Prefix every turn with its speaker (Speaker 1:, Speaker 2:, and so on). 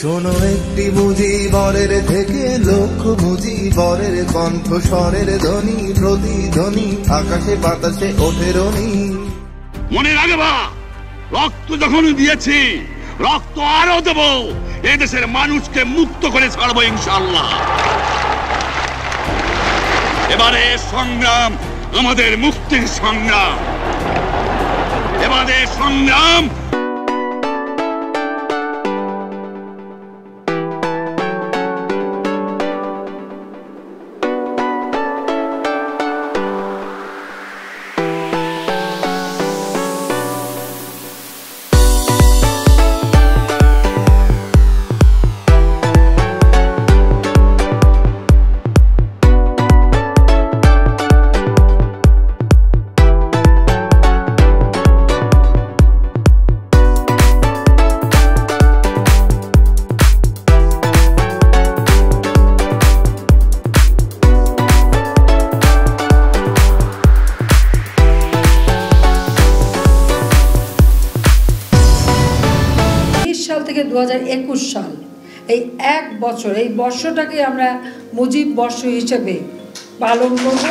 Speaker 1: শোনো একটি মুজিবরের থেকে লক্ষ মুজিবরের কণ্ঠ, স্বরের ধ্বনি, প্রতিধ্বনি, আকাশে বাতাসে ওঠে রনি
Speaker 2: মনে রাখবা রক্ত যখন দিয়েছি, রক্ত আরও দেব এদেশের মানুষকে মুক্ত করে ছাড়বো ইনশাল্লাহ এবারে সংগ্রাম, আমাদের মুক্তির সংগ্রাম। এবারে সংগ্রাম
Speaker 3: সাল থেকে দুহাজার একুশ সাল। এই এক বছর, এই বর্ষটাকে আমরা মুজিব বর্ষ হিসেবে পালন করব।